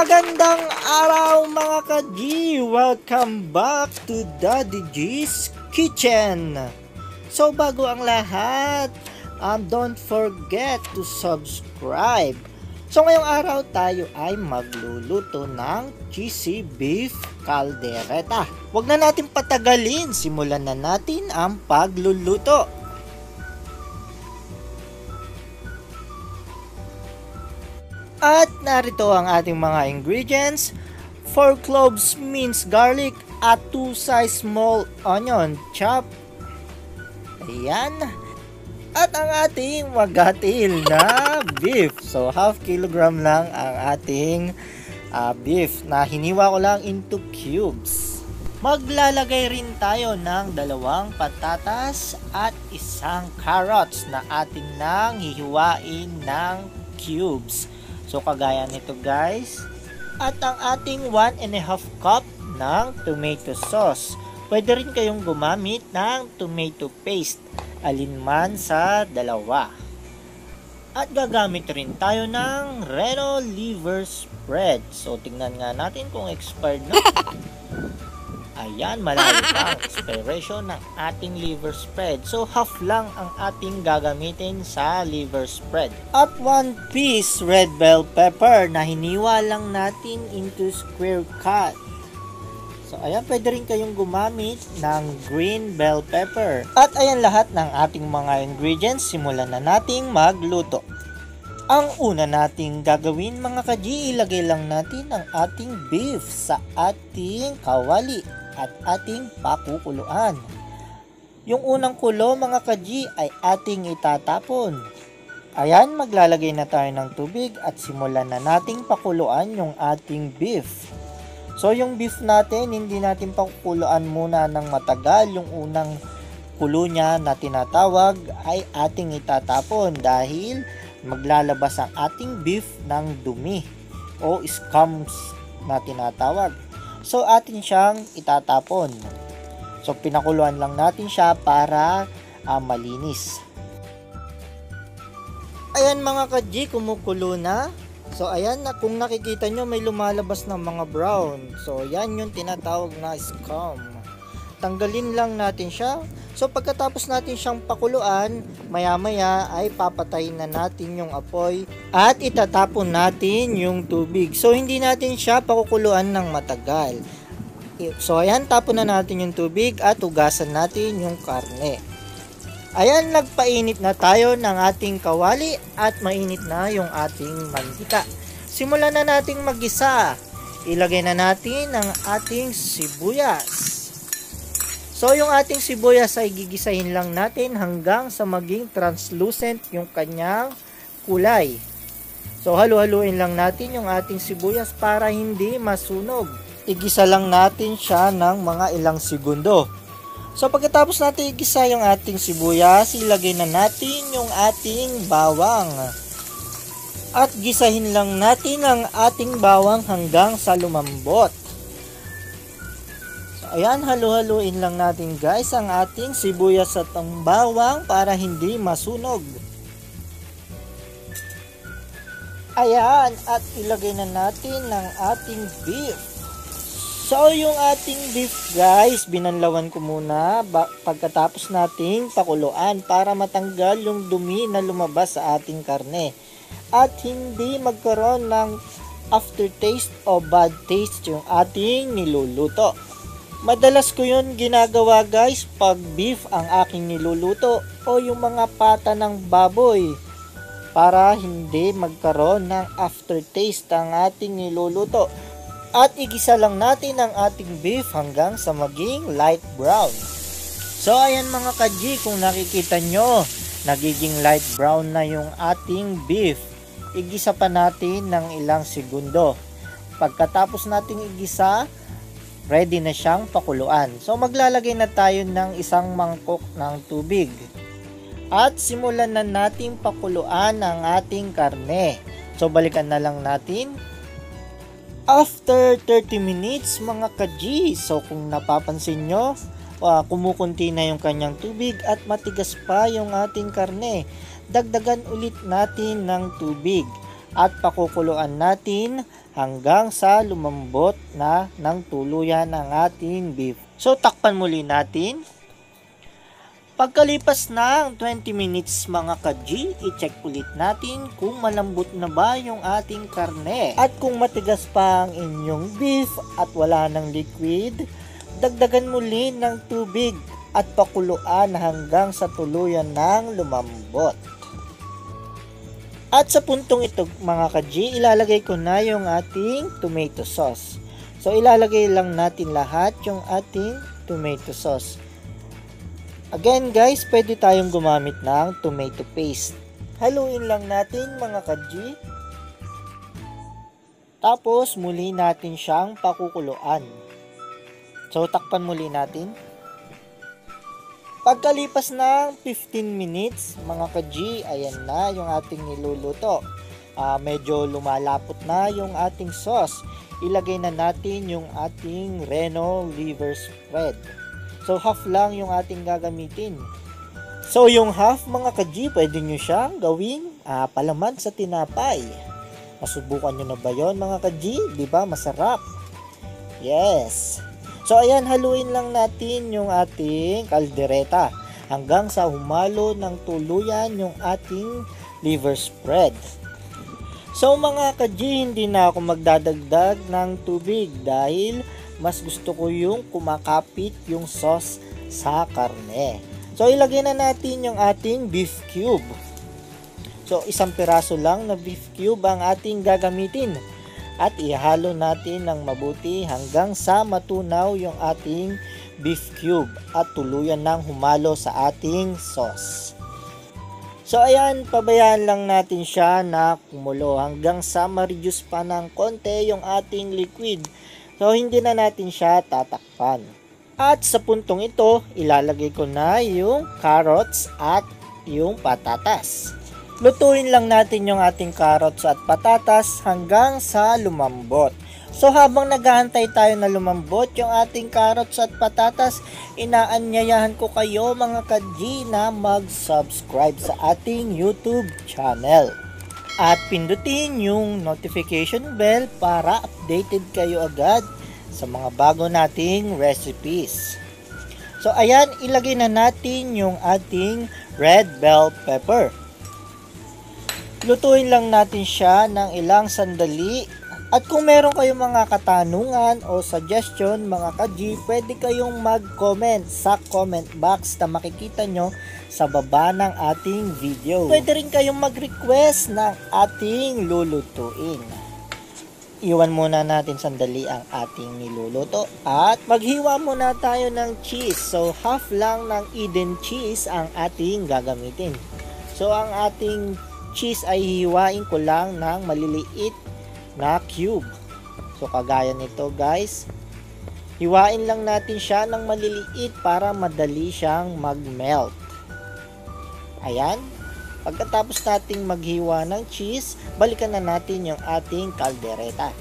Magandang araw mga ka-G! Welcome back to Daddy G's Kitchen! So bago ang lahat, um, don't forget to subscribe. So ngayong araw tayo ay magluluto ng cheesy beef caldereta. Huwag na natin patagalin, simulan na natin ang pagluluto. Narito ang ating mga ingredients. 4 cloves minced garlic at 2 size small onion chopped. Ayan. At ang ating magatil na beef. So half kilogram lang ang ating uh, beef na hiniwa ko lang into cubes. Maglalagay rin tayo ng dalawang patatas at isang carrots na atin nang hihiwain ng cubes. So, kagaya nito guys. At ang ating 1 and a half cup ng tomato sauce. Pwede rin kayong gumamit ng tomato paste. Alinman sa dalawa. At gagamit rin tayo ng Reno liver spread. So, tingnan nga natin kung expired na. Ayan, malayo expiration ng ating liver spread. So, half lang ang ating gagamitin sa liver spread. At 1 piece red bell pepper na hiniwa lang natin into square cut. So, ayan, pwede rin kayong gumamit ng green bell pepper. At ayan lahat ng ating mga ingredients. Simulan na nating magluto. Ang una nating gagawin mga kaji, ilagay lang natin ang ating beef sa ating kawali at ating pakukuluan. Yung unang kulo mga kaji ay ating itatapon. Ayan, maglalagay na tayo ng tubig at simulan na nating pakuluan yung ating beef. So yung beef natin, hindi natin pakukuluan muna ng matagal. Yung unang kulo niya na tinatawag ay ating itatapon dahil maglalabas ang ating beef ng dumi o scums na tinatawag. So, atin siyang itatapon. So, pinakuluan lang natin siya para uh, malinis. Ayan mga ka-G, kumukulo na. So, ayan, kung nakikita nyo, may lumalabas ng mga brown. So, yan yung tinatawag na scum. Tanggalin lang natin siya. So, pagkatapos natin siyang pakuluan, maya-maya ay papatayin na natin yung apoy at itatapon natin yung tubig. So, hindi natin siya pakukuluan ng matagal. So, ayan, tapon na natin yung tubig at ugasan natin yung karne. Ayan, nagpainit na tayo ng ating kawali at mainit na yung ating mantika. Simulan na nating magisa. Ilagay na natin ang ating sibuyas. So, yung ating sibuyas ay gigisahin lang natin hanggang sa maging translucent yung kanyang kulay. So, halu-haluin lang natin yung ating sibuyas para hindi masunog. Igisa lang natin siya ng mga ilang segundo. So, pagkatapos natin igisa yung ating sibuyas, ilagay na natin yung ating bawang. At gisahin lang natin ang ating bawang hanggang sa lumambot. Ayan, halu-haluin lang natin guys ang ating sibuyas at ang bawang para hindi masunog. Ayan, at ilagay na natin ng ating beef. So, yung ating beef guys, binanlawan ko muna pagkatapos nating pakuluan para matanggal yung dumi na lumabas sa ating karne. At hindi magkaroon ng aftertaste o bad taste yung ating niluluto. Madalas ko yun ginagawa guys pag beef ang aking niluluto o yung mga pata ng baboy para hindi magkaroon ng aftertaste ang ating niluluto. At igisa lang natin ang ating beef hanggang sa maging light brown. So ayan mga kaji kung nakikita nyo nagiging light brown na yung ating beef. Igisa pa natin ng ilang segundo. Pagkatapos nating igisa, ready na siyang pakuluan. So maglalagay na tayo ng isang mangkok ng tubig. At simulan na nating pakuluan ang ating karne. So balikan na lang natin. After 30 minutes mga kaji, so kung napapansin nyo, uh, kumukunti na yung kanyang tubig at matigas pa yung ating karne. Dagdagan ulit natin ng tubig. At pakukuluan natin hanggang sa lumambot na ng tuluyan ang ating beef. So takpan muli natin. Pagkalipas ng 20 minutes mga ka-G, i-check ulit natin kung malambot na ba yung ating karne. At kung matigas pa ang inyong beef at wala ng liquid, dagdagan muli ng tubig at pakuluan hanggang sa tuluyan ng lumambot. At sa puntong ito mga ka-G, ilalagay ko na yung ating tomato sauce. So ilalagay lang natin lahat yung ating tomato sauce. Again guys, pwede tayong gumamit ng tomato paste. Haluin lang natin mga kadji. Tapos muli natin siyang pakukuluan. So takpan muli natin. Pagkalipas ng 15 minutes, mga kadji, ayan na yung ating niluluto. Uh, medyo lumalapot na yung ating sauce. Ilagay na natin yung ating Reno liver spread. So, half lang yung ating gagamitin. So, yung half mga ka-G, pwede nyo siyang gawing uh, palaman sa tinapay. Masubukan nyo na ba yon mga ka-G? Diba? Masarap. Yes. So, ayan, haluin lang natin yung ating kaldereta hanggang sa humalo ng tuluyan yung ating liver spread. So mga ka-G, hindi na ako magdadagdag ng tubig dahil mas gusto ko yung kumakapit yung sauce sa karne. So, ilagay na natin yung ating beef cube. So, isang piraso lang na beef cube ang ating gagamitin. At ihalo natin ng mabuti hanggang sa matunaw yung ating beef cube at tuluyan ng humalo sa ating sauce. So ayan, pabayaan lang natin siya na kumulo hanggang sa ma-reduce pa ng konti yung ating liquid So, hindi na natin siya tatakpan. At sa puntong ito, ilalagay ko na yung carrots at yung patatas. Lutuin lang natin yung ating carrots at patatas hanggang sa lumambot. So habang naghahantay tayo na lumambot yung ating carrots at patatas, inaanyayahan ko kayo mga kadji na mag-subscribe sa ating YouTube channel at pindutin yung notification bell para updated kayo agad sa mga bago nating recipes. So ayan, ilagay na natin yung ating red bell pepper. Lutuin lang natin siya ng ilang sandali at kung meron kayong mga katanungan o suggestion mga ka-G, pwede kayong mag-comment sa comment box na makikita nyo sa baba ng ating video. Pwede rin kayong mag-request ng ating lulutuin. Iwan muna natin sandali ang ating niluluto at maghiwa muna tayo ng cheese. So half lang ng Eden cheese ang ating gagamitin. So ang ating cheese ay hiwain ko lang ng maliliit na cube. So kagaya nito guys, hiwain lang natin siya ng maliliit para madali siyang mag-melt. Ayan. Pagkatapos nating maghiwa ng cheese, balikan na natin yung ating kaldereta.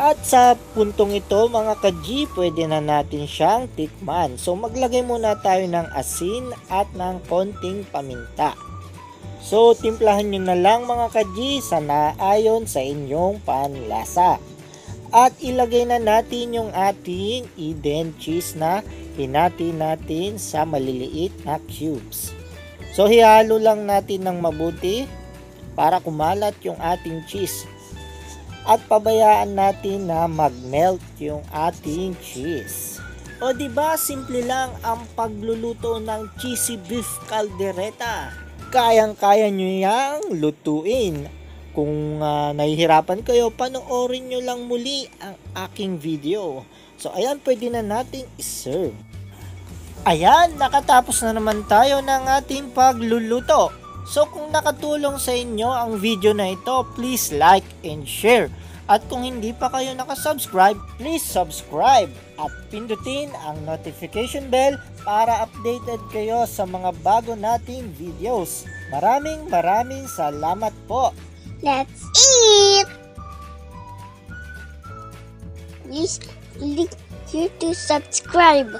At sa puntong ito mga ka-G, pwede na natin siyang tikman. So maglagay muna tayo ng asin at ng konting paminta. So, timplahan nyo na lang mga kaji sa naayon sa inyong panlasa. At ilagay na natin yung ating Eden cheese na hinati natin sa maliliit na cubes. So, hihalo lang natin ng mabuti para kumalat yung ating cheese. At pabayaan natin na mag-melt yung ating cheese. O di ba simple lang ang pagluluto ng cheesy beef caldereta kayang-kaya nyo yang lutuin. Kung uh, nahihirapan kayo, panoorin nyo lang muli ang aking video. So, ayan, pwede na nating iserve. Ayan, nakatapos na naman tayo ng ating pagluluto. So, kung nakatulong sa inyo ang video na ito, please like and share. At kung hindi pa kayo nakasubscribe, please subscribe at pindutin ang notification bell para updated kayo sa mga bago nating videos. Maraming maraming salamat po! Let's eat! Please click here to subscribe.